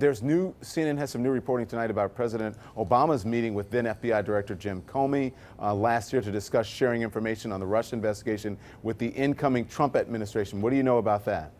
There's new, CNN has some new reporting tonight about President Obama's meeting with then FBI Director Jim Comey uh, last year to discuss sharing information on the Russia investigation with the incoming Trump administration. What do you know about that?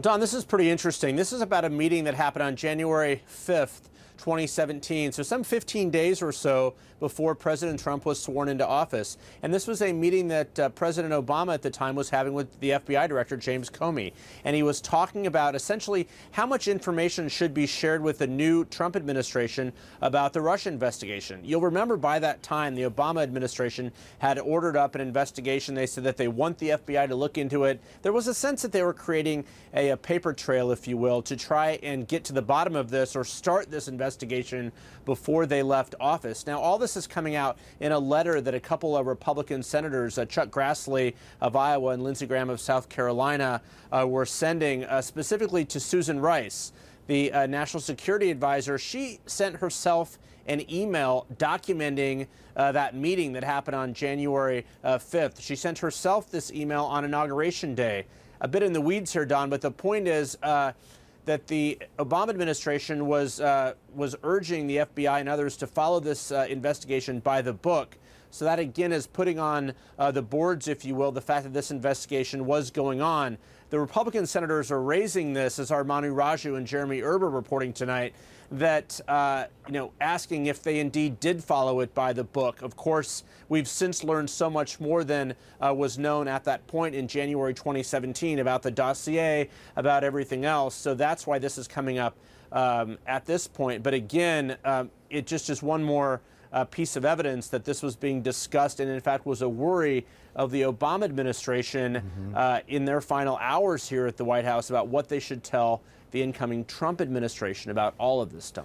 Don, this is pretty interesting. This is about a meeting that happened on January 5th 2017, so some 15 days or so before President Trump was sworn into office. And this was a meeting that uh, President Obama at the time was having with the FBI Director James Comey. And he was talking about essentially how much information should be shared with the new Trump administration about the Russia investigation. You'll remember by that time, the Obama administration had ordered up an investigation. They said that they want the FBI to look into it. There was a sense that they were creating a, a paper trail, if you will, to try and get to the bottom of this or start this investigation investigation before they left office. Now, all this is coming out in a letter that a couple of Republican senators, uh, Chuck Grassley of Iowa and Lindsey Graham of South Carolina, uh, were sending uh, specifically to Susan Rice, the uh, national security advisor. She sent herself an email documenting uh, that meeting that happened on January uh, 5th. She sent herself this email on Inauguration Day. A bit in the weeds here, Don, but the point is uh, that the Obama administration was uh, was urging the FBI and others to follow this uh, investigation by the book. So that again is putting on uh, the boards, if you will, the fact that this investigation was going on. The Republican senators are raising this, as are Manu Raju and Jeremy Herb reporting tonight, that, uh, you know, asking if they indeed did follow it by the book. Of course, we've since learned so much more than uh, was known at that point in January 2017 about the dossier, about everything else. So that's why this is coming up um, at this point. But again, um, it just is one more uh, piece of evidence that this was being discussed and, in fact, was a worry of the Obama administration mm-hmm. uh, in their final hours here at the White House about what they should tell the incoming Trump administration about all of this stuff.